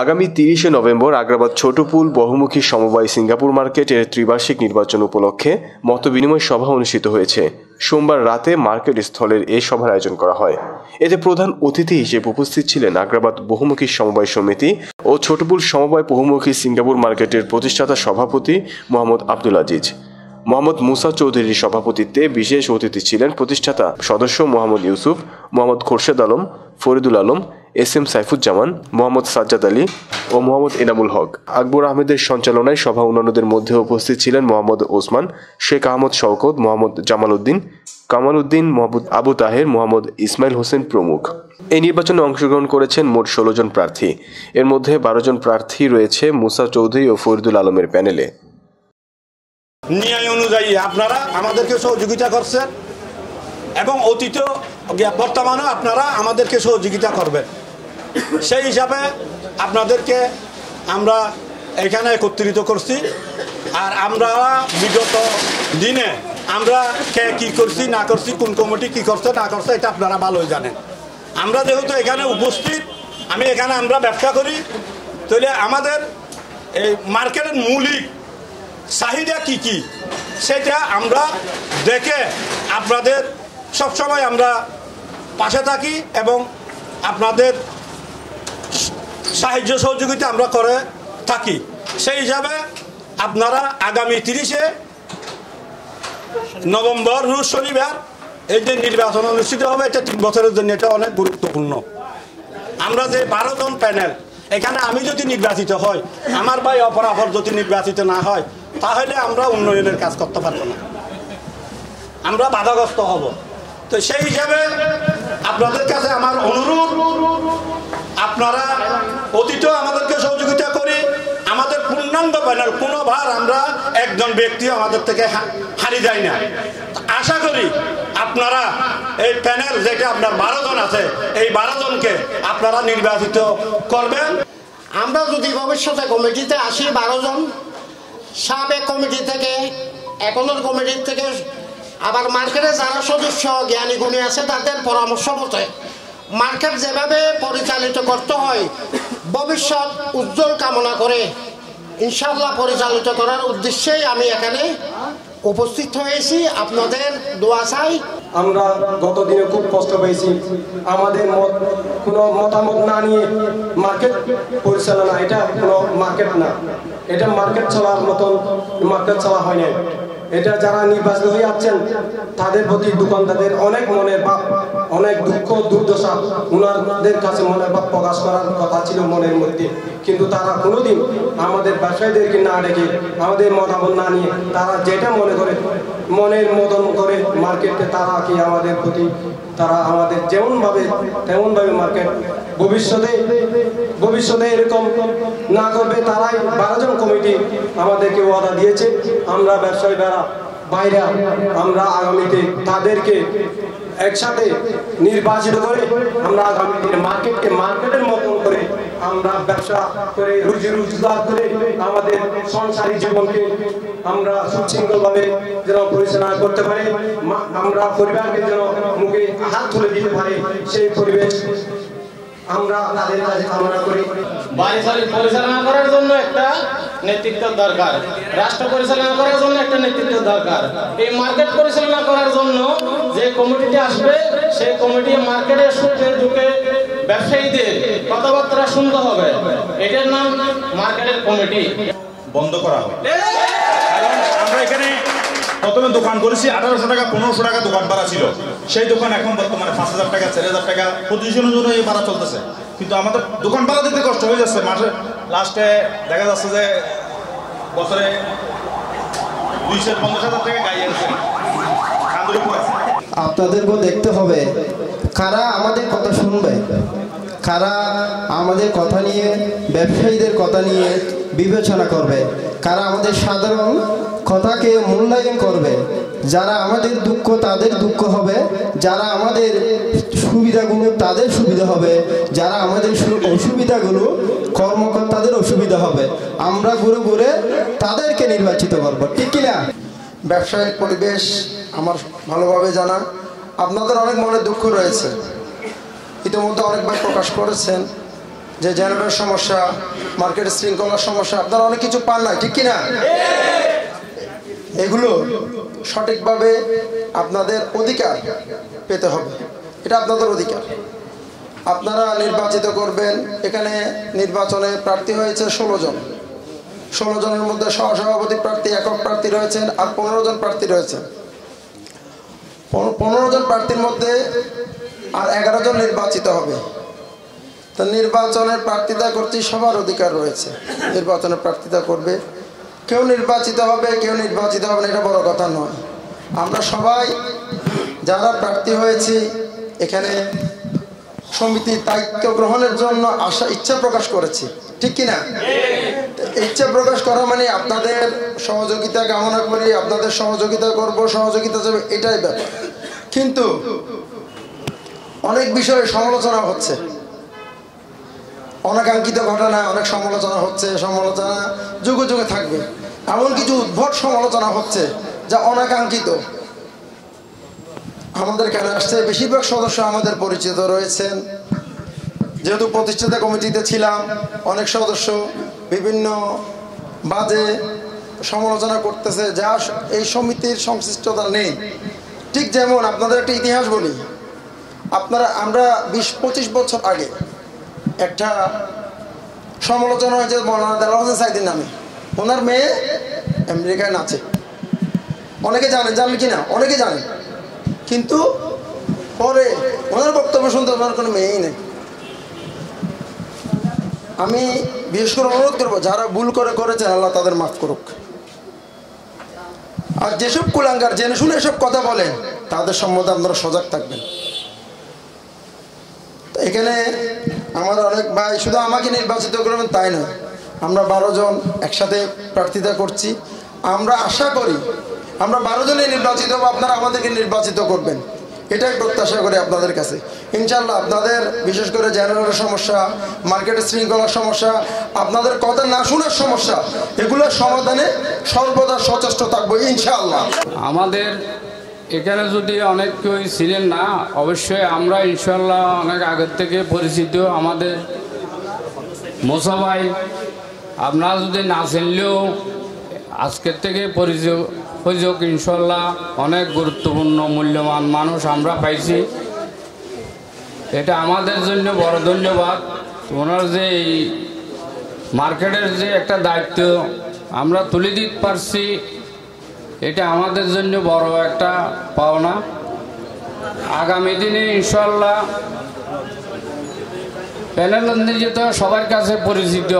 আগামী তিরিশে নভেম্বর আগ্রাবাদ ছোটপুল বহুমুখী সমবায় সিঙ্গাপুর মার্কেটের ত্রিবার্ষিক নির্বাচন উপলক্ষে মতবিনিময় সভা অনুষ্ঠিত হয়েছে। সোমবার রাতে মার্কেট স্থলের এই সভার আয়োজন করা হয়। এতে প্রধান অতিথি হিসেবে উপস্থিত ছিলেন আগ্রাবাদ বহুমুখী সমবায় সমিতি ও ছোটপুল সমবায় বহুমুখী সিঙ্গাপুর মার্কেটের প্রতিষ্ঠাতা সভাপতি মোহাম্মদ আব্দুল আজিজ। মোহাম্মদ মুসা চৌধুরীর সভাপতিত্বে বিশেষ অতিথি ছিলেন প্রতিষ্ঠাতা সদস্য মোহাম্মদ ইউসুফ, মোহাম্মদ খোরশেদ আলম, ফরিদুল আলম এস এম সাইফুজ্জামান, মোহাম্মদ সাজ্জাদ আলী ও মোহাম্মদ এনামুল হক। আকবর আহমেদের সঞ্চালনায় সভা অন্যান্যদের মধ্যে উপস্থিত ছিলেন মোহাম্মদ ওসমান, শেখ আহমদ শওকত, মোহাম্মদ জামাল উদ্দিন কামাল উদ্দিন মোহাম্মদ আবু তাহের, মোহাম্মদ ইসমাইল হোসেন প্রমুখ। এই নির্বাচনে অংশগ্রহণ করেছেন মোট ষোলো জন প্রার্থী। এর মধ্যে বারো জন প্রার্থী রয়েছে মুসা চৌধুরী ও ফরিদুল আলমের প্যানেলে। ন্যায় অনুযায়ী আপনারা আমাদেরকে সহযোগিতা করছেন এবং অতীত বর্তমানেও আপনারা আমাদেরকে সহযোগিতা করবেন। সেই হিসাবে আপনাদেরকে আমরা এখানে একত্রিত করছি। আর আমরা বিগত দিনে আমরা কে কী করছি, না করছি, কোন কমিটি কী করছে, না করছে, এটা আপনারা ভালোই জানেন। আমরা যেহেতু এখানে উপস্থিত, আমি এখানে আমরা ব্যবসা করি, তাহলে আমাদের এই মার্কেটের মৌলিক চাহিদা কি কি, সেটা আমরা দেখে আপনাদের সবসময় আমরা পাশে থাকি এবং আপনাদের সাহায্য সহযোগিতা আমরা করে থাকি। সেই হিসাবে আপনারা আগামী তিরিশে নভেম্বর রোজ শনিবার এই যে নির্বাচন অনুষ্ঠিত হবে, এটা তিন বছরের জন্য এটা অনেক গুরুত্বপূর্ণ। আমরা যে বারো জন প্যানেল, এখানে আমি যদি নির্বাচিত হই, আমার ভাই অপরাপর যদি নির্বাচিত না হয়, তাহলে আমরা উন্নয়নের কাজ করতে পারব না। আমরা বাধাগ্রস্ত হব। তো সেই হিসাবে আপনাদের কাছে আমার অনুরোধ আপনারা অতীত আমাদেরকে সহযোগিতা করে আমাদের পূর্ণাঙ্গ প্যানেল কোনোবার আমরা একজন ব্যক্তি আমাদের থেকে হারি যায় না। আশা করি আপনারা এই প্যানেল যেটা আপনার বারো জন আছে, এই বারো জনকে আপনারা নির্বাচিত করবেন। আমরা যদি ভবিষ্যতে কমিটিতে আসি বারো জন, সাবেক কমিটি থেকে, এখনের কমিটির থেকে, আবার মার্কেটে যারা সদস্য জ্ঞানী গুণী আছে, তাদের পরামর্শ মতে মার্কেট যেভাবে পরিচালিত করতে হয়, ভবিষ্যৎ উজ্জ্বল কামনা করে ইনশাল্লাহ পরিচালিত করার উদ্দেশ্যেই আমি এখানে উপস্থিত হয়েছি। আপনাদের দোয়া চাই। আমরা গত দিনে খুব কষ্ট পেয়েছি। আমাদের মত, কোনো মতামত না নিয়ে মার্কেট পরিচালনা, এটা কোনো মার্কেট না। এটা মার্কেট চলার মতন, মার্কেট চলা হয় না এটা যারা নির্বাচিত হয়ে যাচ্ছেন, তাদের প্রতি দোকানদারদের অনেক মনের ভাব, অনেক দুঃখ, দুর্দশা। ওনাদের কাছে মনের ভাব প্রকাশ করার কথা ছিল মনের মধ্যে। কিন্তু তারা কোনোদিন আমাদের ব্যবসায়ীদেরকে না ডেকে, আমাদের মতামত না নিয়ে, তারা যেটা মনে করে, মনের মতন করে মার্কেটে তারা কি আমাদের প্রতি, তারা আমাদের যেমনভাবে, তেমনভাবে মার্কেট ভবিষ্যতে ভবিষ্যতে এরকম না করবে তারাই বারোজন কমিটি আমাদেরকে ওয়াদা দিয়েছে। আমরা ব্যবসায়ী বেড়া বাইরে আমরা আগামীতে তাদেরকে একসাথে নির্বাচিত করে আমরা আগামী দিনে মার্কেটকে মার্কেটের মতন করে আমরা ব্যবসা করে রুজি রোজগার করে আমাদের সংসারী জীবনকে আমরা সুশৃঙ্খলভাবে যেন পরিচালনা করতে পারি আমরা পরিবারকে যেন মুখে হাত তুলে দিতে পারি, সেই পরিবেশ আমরা তাদের কাছে কামনা করি। বাড়ি পরিচালনা করার জন্য একটা নেতৃত্ব দরকার। রাষ্ট্র পরিচালনা করার জন্য একটা নেতৃত্ব দরকার। এই মার্কেট পরিচালনা করার জন্য যে কমিটিটি আসবে সেই কমিটি মার্কেটে সুখে ঢুকে ব্যবসায়ীদের কথাবার্তা শুনতে হবে। এটার নাম মার্কেটের কমিটি। বন্ধ করা হবে। প্রথমে দোকান করেছি, আঠারোশো টাকা, পনেরোশো টাকা দোকান ভাড়া ছিল। সেই দোকান এখন বর্তমানে পাঁচ হাজার টাকা, চার হাজার টাকা প্রতিজনের জন্য এই ভাড়া চলতেছে। কিন্তু আমাদের দোকান ভাড়া দিতে কষ্ট হয়ে যাচ্ছে। মাসে, লাস্টে দেখা যাচ্ছে যে বছরে দুইশো পঞ্চাশ হাজার টাকা গাই আছে। আপনাদেরকেও দেখতে হবে। কারা আমাদের কথা শুনবে? কারা আমাদের কথা নিয়ে, ব্যবসায়ীদের কথা নিয়ে বিবেচনা করবে। কারা আমাদের সাধারণ কথাকে মূল্যায়ন করবে। যারা আমাদের দুঃখ, তাদের দুঃখ হবে। যারা আমাদের সুবিধাগুলো, তাদের সুবিধা হবে। যারা আমাদের অসুবিধাগুলো কর্মকর্তাদের অসুবিধা হবে। আমরা ঘুরে ঘুরে তাদেরকে নির্বাচিত করব। ঠিক কিনা ব্যবসায়িক পরিবেশ আমার ভালোভাবে জানা। আপনাদের অনেক মনে দুঃখ রয়েছে। ইতিমধ্যে অনেকবার প্রকাশ করেছেন যে জেনারেল সমস্যা, মার্কেট শৃঙ্খলার সমস্যা, আপনারা অনেক কিছু পান না ঠিক কিনা? এগুলো সঠিকভাবে আপনাদের অধিকার পেতে হবে। এটা আপনাদের অধিকার। আপনারা নির্বাচিত করবেন, এখানে নির্বাচনে প্রার্থী হয়েছে ষোলো জন। ষোলো জনের মধ্যে সহসভাপতি প্রার্থী, একক প্রার্থী রয়েছেন আর পনেরো জন প্রার্থী রয়েছেন। পনেরো জন প্রার্থীর মধ্যে আর এগারো জন নির্বাচিত হবে। তো নির্বাচনের প্রার্থিতা করতে সবার অধিকার রয়েছে। নির্বাচনের প্রার্থিতা করবে। কেউ নির্বাচিত হবে, কেউ নির্বাচিত হবে না, এটা বড় কথা নয়। আমরা সবাই যারা প্রার্থী হয়েছি, এখানে সমিতির দায়িত্ব গ্রহণের জন্য আশা, ইচ্ছা প্রকাশ করেছি। ঠিক কিনা? ইচ্ছা প্রকাশ করা মানে আপনাদের সহযোগিতা কামনা করি, আপনাদের সহযোগিতা করব, সহযোগিতা যাবে এটাই ব্যাপার। কিন্তু অনেক বিষয়ে সমালোচনা হচ্ছে। অনাকাঙ্ক্ষিত ঘটনা অনেক সমালোচনা হচ্ছে, সমালোচনা যুগে যুগে থাকবে। এমন কিছু উদ্ভট সমালোচনা হচ্ছে যা অনাকাঙ্ক্ষিত। আমাদের কেন আসছে? বেশিরভাগ সদস্য আমাদের পরিচিত রয়েছেন। যেহেতু প্রতিষ্ঠাতা কমিটিতে ছিলাম, অনেক সদস্য বিভিন্ন বাজে সমালোচনা করতেছে, যা এই সমিতির সংশ্লিষ্টতা নেই। ঠিক যেমন আপনাদের একটা ইতিহাস বলি। আপনারা, আমরা বিশ, পঁচিশ বছর আগে একটা সমালোচনা হয়েছে মৌলানা দেলা হোসেন সাইদিন নামে। ওনার মেয়ে আমেরিকায় নাচে। অনেকে জানেন জানেন কি না অনেকে জানেন। কিন্তু পরে ওনার বক্তব্য শুনতে ওনার কোনো মেয়েই নেই। আমি বিশেষ করে অনুরোধ করব, যারা ভুল করে করেছেন, আল্লাহ তাদের মাফ করুক। আর যেসব কুলাঙ্গার জেনে শুনে এসব কথা বলেন, তাদের সম্বন্ধে আপনারা সজাগ থাকবেন। এখানে আমার অনেক ভাই শুধু আমাকে নির্বাচিত করবেন তাই নয়, আমরা বারো জন একসাথে প্রার্থিতা করছি। আমরা আশা করি আমরা বারো জনে নির্বাচিত হব, আপনারা আমাদেরকে নির্বাচিত করবেন। এটাই প্রত্যাশা করি আপনাদের কাছে। ইনশাল্লাহ আপনাদের, বিশেষ করে জেনারেলের সমস্যা মার্কেটের শৃঙ্খলার সমস্যা, আপনাদের কথা না শোনার সমস্যা, এগুলোর সমাধানে সর্বদা সচেষ্ট থাকব ইনশাআল্লাহ। আমাদের এখানে যদি অনেক কেউ ছিলেন না, অবশ্যই আমরা ইনশাল্লাহ অনেক আগের থেকে পরিচিত আমাদের মোসা ভাই। আপনারা যদি না চিনলেও আজকের থেকে পরিচয় ইনশাল্লাহ অনেক গুরুত্বপূর্ণ, মূল্যবান মানুষ আমরা পাইছি। এটা আমাদের জন্য বড় ধন্যবাদ। ওনার যে এই মার্কেটের যে একটা দায়িত্ব, আমরা তুলে দিতে পারছি। এটা আমাদের জন্য বড় একটা পাওনা। আগামী দিনে ইনশাল্লাহ প্যানেল নিয়োজিত সবার কাছে পরিচিত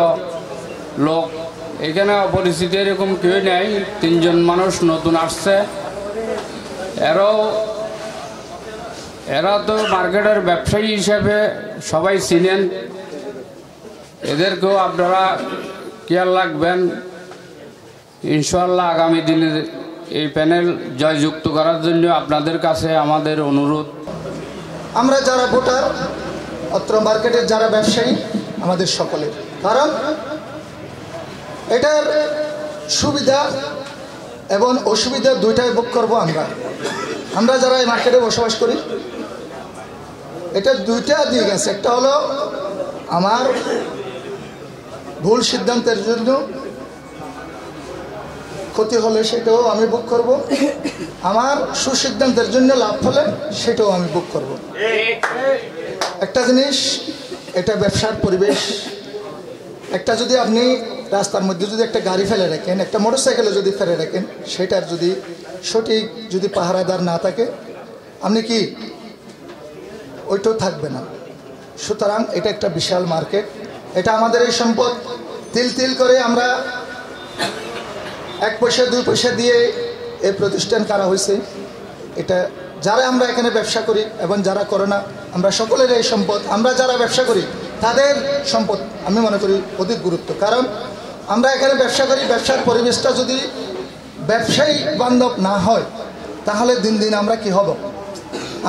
লোক। এখানে অপরিচিত এরকম কেউ নেই, তিনজন মানুষ নতুন আসছে। এরাও এরা তো মার্কেটের ব্যবসায়ী হিসেবে সবাই চিনেন। এদেরকেও আপনারা কেয়ার রাখবেন। ইনশাল্লাহ আগামী দিনে এই প্যানেল জয়যুক্ত করার জন্য আপনাদের কাছে আমাদের অনুরোধ। আমরা যারা ভোটার, অত্র মার্কেটের যারা ব্যবসায়ী, আমাদের সকলের। কারণ এটার সুবিধা এবং অসুবিধা দুইটাই ভোগ করব আমরা। আমরা যারা এই মার্কেটে বসবাস করি, এটা দুইটা দিক আছে। একটা হলো আমার ভুল সিদ্ধান্তের জন্য ক্ষতি হলে সেটাও আমি বুক করব। আমার সুসিদ্ধান্তের জন্য লাভ হলে সেটাও আমি বুক করব। একটা জিনিস, এটা ব্যবসার পরিবেশ। একটা যদি আপনি রাস্তার মধ্যে যদি একটা গাড়ি ফেলে রাখেন, একটা মোটরসাইকেলে যদি ফেলে রাখেন, সেটার যদি সঠিক যদি পাহারাদার না থাকে, আপনি কি ওইটাও থাকবে না। সুতরাং এটা একটা বিশাল মার্কেট। এটা আমাদের এই সম্পদ। তিল তিল করে আমরা এক পয়সা, দুই পয়সা দিয়ে এই প্রতিষ্ঠান করা হয়েছে এটা যারা আমরা এখানে ব্যবসা করি এবং যারা করে না আমরা সকলের এই সম্পদ, আমরা যারা ব্যবসা করি, তাদের সম্পদ আমি মনে করি অধিক গুরুত্ব। কারণ আমরা এখানে ব্যবসা করি, ব্যবসার পরিবেশটা যদি ব্যবসায়ী বান্ধব না হয়, তাহলে দিন দিন আমরা কি হব?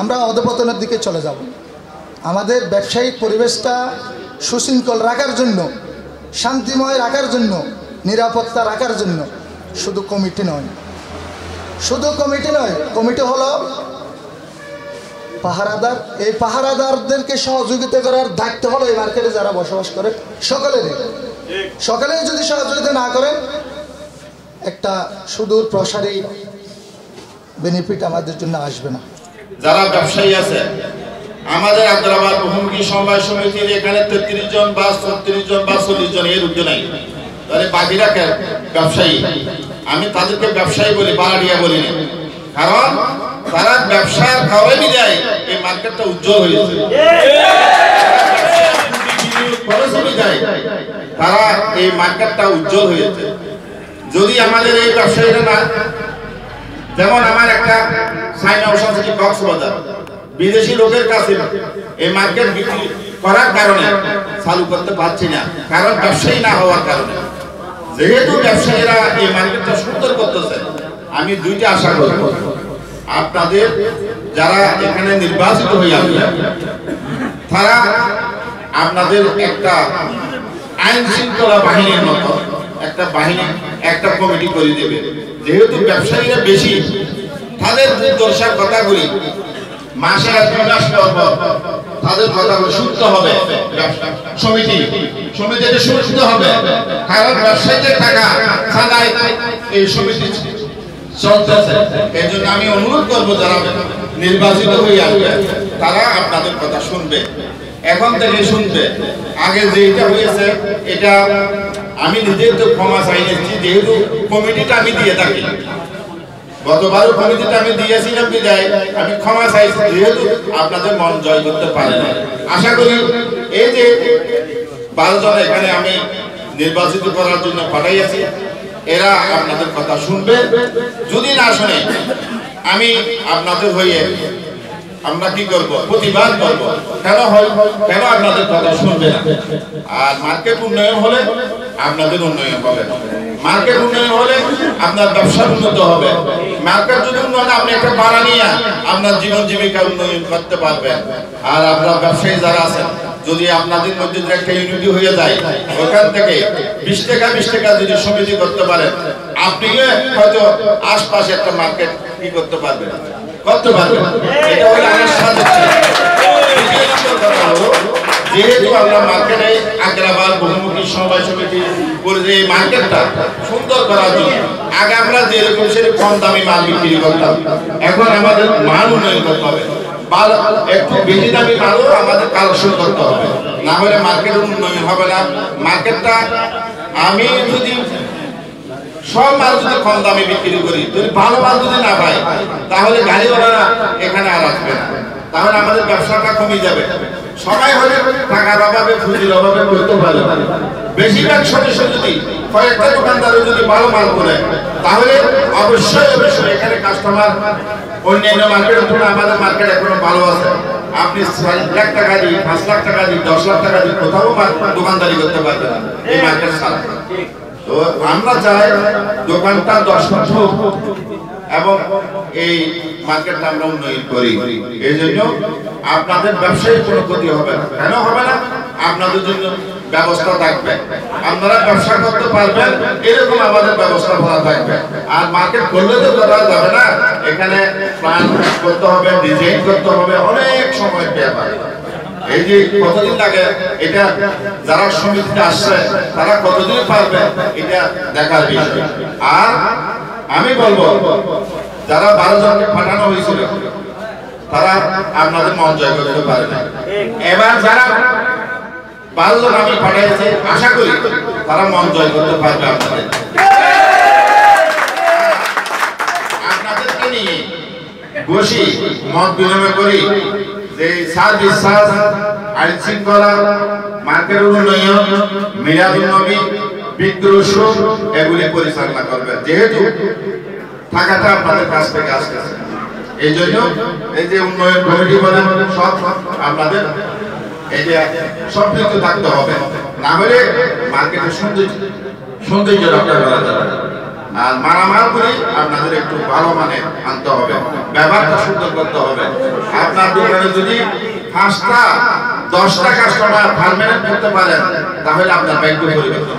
আমরা অধপতনের দিকে চলে যাব। আমাদের ব্যবসায়িক পরিবেশটা সুশৃঙ্খল রাখার জন্য, শান্তিময় রাখার জন্য, নিরাপত্তা রাখার জন্য শুধু কমিটি নয়। শুধু কমিটি নয়, কমিটি হলো পাহারাদার। এই পাহারাদারদেরকে সহযোগিতা করার দায়িত্ব হলো এই মার্কেটে যারা বসবাস করে সকলেরই। সকলেই যদি সহযোগিতা না করেন একটা সুদূর প্রসারী বেনিফিট আমাদের জন্য আসবে না। যারা ব্যবসায়ী আছে, আমাদের আগ্রাবাদ সমবায় সমিতির এখানে তেত্রিশ জন বা ছত্রিশ জন বা চল্লিশ জন এর ঊর্ধ্বে নাই। তাহলে বাকিরা ব্যবসায়ী। আমি তাদেরকে ব্যবসায়ী বলি বাড়াডিয়া বলি না। কারণ তারা ব্যবসার কারণে যায় এই মার্কেটটা উজ্জ্বল হয়েছে তারা এই মার্কেটটা উজ্জ্বল হয়েছে যদি আমাদের এই ব্যবসায়ীরা না, যেমন আমার একটা সাইনা ওষুধ থেকে কক্সবাজার, বিদেশি লোকের কাছে এই মার্কেট বিক্রি করার কারণে চালু করতে পারছি না, কারণ ব্যবসায়ী না হওয়ার কারণে। যেহেতু ব্যবসায়ীরা এই মার্কেটটা সুন্দর করতেছে, আমি দুইটা আশা করব আপনাদের যারা এখানে নির্বাচিত হয়ে তারা আপনাদের একটা আইন শৃঙ্খলা বাহিনীর মতো একটা বাহিনী, একটা কমিটি করে দেবে। যেহেতু ব্যবসায়ীরা বেশি, তাদের দুর্দশার কথাগুলি মাসে তাদের কথাগুলো শুনতে হবে। সমিতি সমিতিতে শুনতে হবে, কারণ ব্যবসায়ীদের টাকা এই সমিতি আমি অনুরোধ করব যারা নির্বাচিত হয়ে আসবে, তারা আপনাদের কথা শুনবে, এখন থেকে শুনবে। আগে যেটা হয়েছে, এটা আমি নিজে তো ক্ষমা চাই নিচ্ছি, যেহেতু কমিটিটা আমি দিয়ে থাকি। গতবারও কমিটিটা আমি দিয়েছিলাম বিদায়, আমি ক্ষমা চাইছি যেহেতু আপনাদের মন জয় করতে পারে না। আশা করি এই যে বারো জন এখানে আমি নির্বাচিত করার জন্য পাঠাইয়াছি, এরা আপনাদের কথা শুনবে। যদি না শুনে, আমি আপনাদের হয়ে আমরা কি করব? প্রতিবাদ করব। কেন হয়? কেন আপনাদের কথা শুনবে না? আর মার্কেট উন্নয়ন হলে আপনাদের উন্নয়ন হবে মার্কেট উন্নয়ন হলে আপনার ব্যবসা উন্নত হবে। মার্কেট যদি উন্নয়ন আপনি একটা ভাড়া নিয়ে আপনার জীবন জীবিকা উন্নয়ন করতে পারবেন। আর আপনার ব্যবসায়ী যারা আছেন, যদি আপনাদের মধ্যে একটা ইউনিটি হয়ে যায়, ওখান থেকে বিশ টাকা বিশ টাকা যদি সমিতি করতে পারেন আপনি হয়তো আশপাশে একটা মার্কেট কি করতে পারবেন। করতে পারবেন। এটা হলো আমার সাজেশন। যেহেতু আমরা মার্কেটে আগ্রাবাদ, বহুমুখী সমবায় সমিতি করে যে এই মার্কেটটা সুন্দর করার জন্য। আগে আমরা যেরকম সেরকম কম দামি মাল বিক্রি করতাম। এখন আমাদের মান উন্নয়ন করতে হবে। একটু বেশি দামি মালও আমাদের কালেকশন করতে হবে। না হলে মার্কেট উন্নয়ন হবে না। মার্কেটটা আমি যদি সব মাল যদি কম দামে বিক্রি করি, যদি ভালো মাল যদি না পাই, তাহলে গাড়িওয়ালারা এখানে আর আসবে না। তাহলে আমাদের ব্যবসাটা কমে যাবে। সবাই হলে টাকার অভাবে, পুঁজির অভাবে করতে পারে। বেশিরভাগ সদস্য যদি কয়েকটা দোকানদারও যদি ভালো মাল করে তাহলে অবশ্যই অবশ্যই এখানে কাস্টমার অন্যান্য মার্কেটের তুলনায় আমাদের মার্কেট এখনও ভালো আছে। আপনি ছয় লাখ টাকা দিয়ে, পাঁচ লাখ টাকা দিয়ে, দশ লাখ টাকা দিয়ে কোথাও দোকানদারি করতে পারবেন না। এই মার্কেট ছাড়া। তো আমরা চাই দোকানটা দশ লক্ষ এবং এই মার্কেটটা আমরা উন্নয়ন করি। এই জন্য আপনাদের ব্যবসায়ী কোনো ক্ষতি হবে না। কেন হবে না? আপনাদের জন্য ব্যবস্থা থাকবে। আপনারা ব্যবসা করতে পারবেন, এরকম আমাদের ব্যবস্থাপনা থাকবে। আর মার্কেট করলে তো করা যাবে না। এখানে প্ল্যান করতে হবে ডিজাইন করতে হবে, অনেক সময় ব্যাপার। এই যে কতদিন লাগে, এটা যারা সমিতিতে আসছে, তারা কতদিন পারবে, এটা দেখার বিষয়। আর আমি বলব, যারা বারো জনকে পাঠানো হয়েছিল, তারা আপনাদের মন জয় করতে পারে না এবার যারা বারো জন আমি পাঠিয়েছি, আশা করি তারা মন জয় করতে পারবে আপনাদের। বসি মত বিনিময় করি যে সাজ বিশ্বাস আইন শৃঙ্খলা মার্কেট উন্নয়ন মিলাদুল নবী বিদ্রোহ এগুলি পরিচালনা করবে। যেহেতু টাকাটা আপনাদের কাছ থেকে এই জন্য এই যে উন্নয়ন কমিটি সব আপনাদের, এই যে সম্পৃক্ত থাকতে হবে। না হলে সৌন্দর্য সৌন্দর্য রক্ষা করা যাবে আর মারামার করে আপনাদের একটু ভালো মানে আনতে হবে। ব্যবহারটা সুন্দর করতে হবে। আপনার দোকানে যদি পাঁচটা, দশটা কাস্টমার পারমানেন্ট করতে পারেন, তাহলে আপনার ব্যাংক পরিবর্তন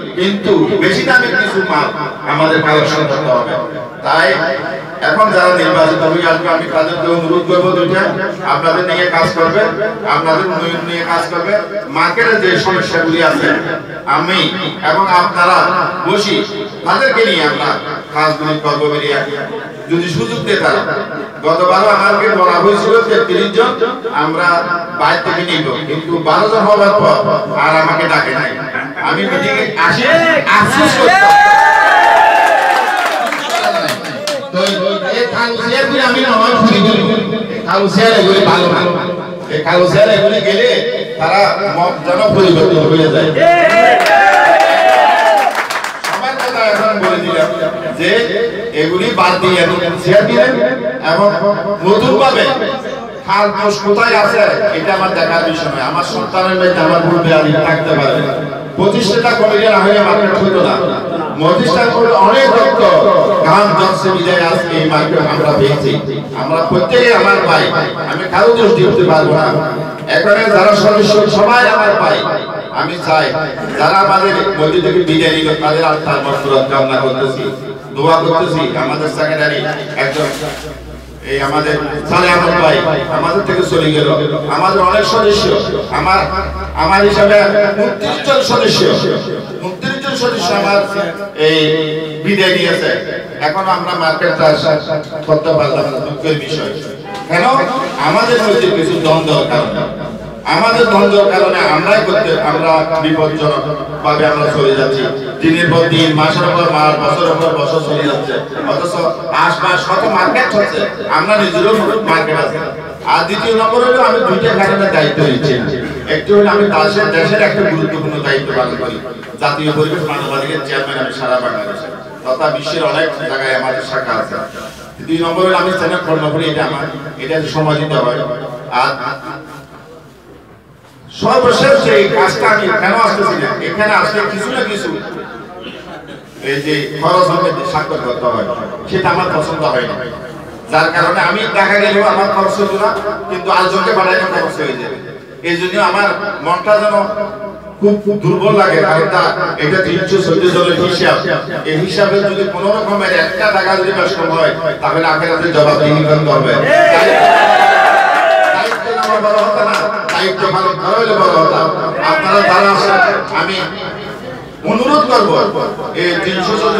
কিন্তু বেশি দামে কিছু মাল আমাদের কালেকশন করতে হবে। তাই এখন যারা নির্বাচিত হয়ে আসবে, আমি তাদেরকে অনুরোধ করব দুইটা। আপনাদের নিয়ে কাজ করবে, আপনাদের উন্নয়ন নিয়ে কাজ করবে। মার্কেটে যে সমস্যাগুলি আছে, আমি এবং আপনারা বসি, তাদেরকে নিয়ে আমরা কাজগুলি করব বেরিয়ে। যদি সুযোগ দেয় তারা। গতবারও আমাকে বলা হয়েছিল তেত্রিশ জন, আমরা বাইরে থেকে কিন্তু বারো জন হওয়ার পর আর আমাকে ডাকে নাই। আমি মিটিং আসি, আফসোস করতাম এগুলি তারা মত যেন পরিবর্তন যে এগুলি বাদ দিয়ে শেয়ার দিলেন এবং নতুন ভাবে খাল কোথায় আছে? এটা আমার দেখার বিষয়। নয় আমার সন্তানের মেয়ে আমার পূর্বে আমি থাকতে পারে প্রতিষ্ঠাতা কমিটি না হলে মার্কেট হতো না। প্রতিষ্ঠা করে অনেক রক্ত। ঘাম জলসে বিজয় আজকে এই মার্কেট আমরা পেয়েছি। আমরা প্রত্যেকে আমার ভাই। আমি কারও দোষ দিতে পারব না। এখানে যারা সদস্য, সবাই আমার ভাই। আমি চাই যারা আমাদের মধ্যে থেকে বিদায় নিল, তাদের আত্মার মস্তরত কামনা করতেছি, দোয়া করতেছি। আমাদের সেক্রেটারি একজন এই আমাদের সালে আহমদ ভাই আমাদের থেকে চলে গেল। আমাদের অনেক সদস্য। আমার আমার হিসাবে সদস্য। সদস্য আমার এই বিদায় নিয়েছে। এখন আমরা মার্কেটটা করতে পারলাম দুঃখের বিষয়। কেন? আমাদের মধ্যে কিছু দ্বন্দ্ব কারণে আমাদের দ্বন্দ্বের কারণে আমরাই করতে, আমরা বিপজ্জনক ভাবে আমরা চলে যাচ্ছি। দিনের পর দিন, মাসের পর মাস, বছরের পর বছর চলে যাচ্ছে। অথচ আশপাশ কত মার্কেট হচ্ছে, আমরা নিজেরও মার্কেট আছে। আর দ্বিতীয় নম্বর হলো, আমি দুইটা কারণে দায়িত্ব নিচ্ছি একটি হলো, আমি দেশের দেশের একটা গুরুত্বপূর্ণ দায়িত্ব পালন করি। জাতীয় পরিবেশ মানবাধিকার চেয়ারম্যান আমি সারা বাংলাদেশে। তথা বিশ্বের অনেক জায়গায় আমাদের শাখা আছে। দুই নম্বর হলো, আমি চ্যানেল কর্মকরি এটা আমার, এটা সময় দিতে হয়। আর সর্বশেষ যে কাজটা আমি কেন আসতেছি না? এখানে আসলে কিছু না কিছু এই যে খরচ হবে স্বাক্ষর করতে হয় সেটা আমার পছন্দ হয় না। যার কারণে আমি দেখা গেলেও আমার খরচ হতো না, কিন্তু আরেকজনকে বাড়াইলে খরচ হয়ে যাবে। এই জন্য আমার মনটা যেন খুব খুব দুর্বল লাগে, কারণ এটা তিনশো চোদ্দ জনের হিসাব। এই হিসাবে যদি কোন রকমের একটা টাকা যদি হয়, তাহলে জবাবদিহি করতে হবে। বড় হতো না। দায়িত্ব পালন করা হলে বড় হতাম আপনারা আমি অনুরোধ করব, এই তিনশো জন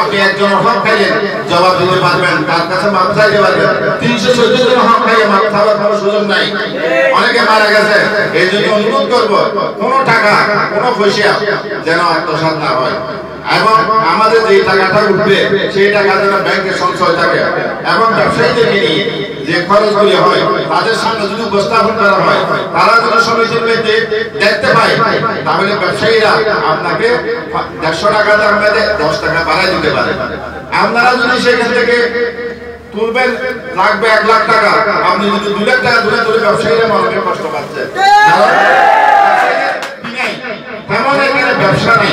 আপনি একজন হক খাইলেন জবাব দিতে পারবেন, তার কাছে পারবেন। তিনশো চোদ্দ জন হক খাইয়ে খাওয়ার সুযোগ নাই। অনেকে মারা গেছে, এই জন্য অনুরোধ করব টাকা পয়সা যেন আত্মসাত না হয়। এবং আমাদের যে টাকাটা উঠবে, সেই টাকা যেন ব্যাংকে সঞ্চয় থাকে। এবং ব্যবসায়ীদেরকে নিয়ে যে খরচগুলি হয়, তাদের সামনে যদি উপস্থাপন করা হয়, তারা যদি মধ্যে দেখতে পায়, তাহলে ব্যবসায়ীরা আপনাকে দেড়শো টাকা দাম বেঁধে দশ টাকা বাড়াই দিতে পারে। আপনারা যদি সেখান থেকে তুলবেন, লাগবে এক লাখ টাকা, আপনি যদি দু লাখ টাকা তুলে তুলে ব্যবসায়ীরা মনে কষ্ট পাচ্ছে। ব্যবসা নেই।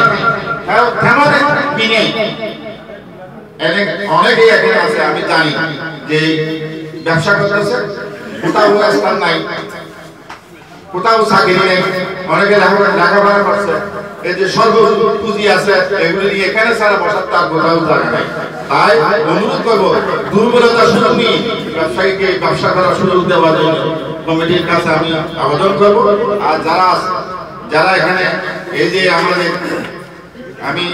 অনেকেই এখানে আছে, আমি জানি যে ব্যবসা করতেছে, কোথাও স্থান নাই, কোথাও চাকরি নেই, অনেকে লেখাপড়া করছে, এই যে সর্ব পুঁজি আছে, এগুলি এখানে সারা বসার তার কোথাও জায়গা নাই। তাই অনুরোধ করব দুর্বলতা সুযোগ নিয়ে ব্যবসায়ীকে ব্যবসা করার সুযোগ দেওয়ার জন্য কমিটির কাছে আমি আবেদন করব। আর যারা যারা এখানে, এই যে আমাদের আমি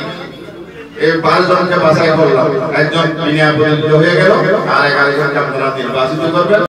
এই বারো জনকে বাছাই করলাম। একজন বিনিয়োগ হয়ে গেল, আর এগারো জনকে আপনারা নির্বাচিত করবেন।